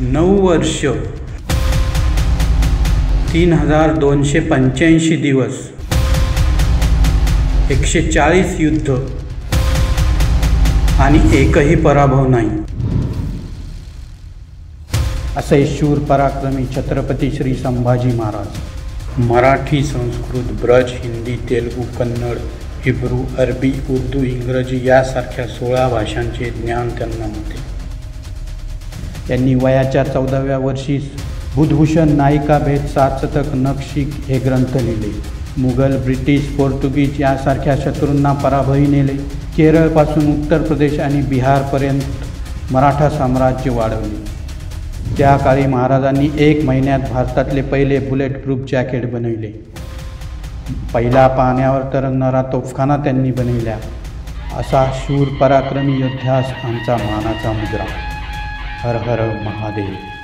नऊ वर्ष. तीन हजार दोनशे पंच्याऐंशी दिवस. एकशे चाळीस युद्ध. आणि एकही पराभव नाही. असे शूर पराक्रमी छत्रपती श्री संभाजी महाराज. मराठी संस्कृत ब्रज हिंदी तेलुगू कन्नड हिब्रू अरबी उर्दू इंग्रजी यासारख्या सोळा भाषांचे ज्ञान त्यांना होते. त्यांनी वयाच्या चौदाव्या वर्षी बुधभूषण नायिका भेद सातशतक नक्षिक हे ग्रंथ लिहिले. मुघल ब्रिटिश पोर्तुगीज यासारख्या शत्रूंना पराभवी नेले. केरळपासून उत्तर प्रदेश आणि बिहारपर्यंत मराठा साम्राज्य वाढवले. त्या काळी महाराजांनी एक महिन्यात भारतातले पहिले बुलेट प्रूफ जॅकेट बनविले. पहिला पाण्यावर तरंगणारा तोफखाना त्यांनी बनविल्या असा शूर पराक्रमी योद्ध्यास आमचा मानाचा मुद्रा. हर हर महादेव।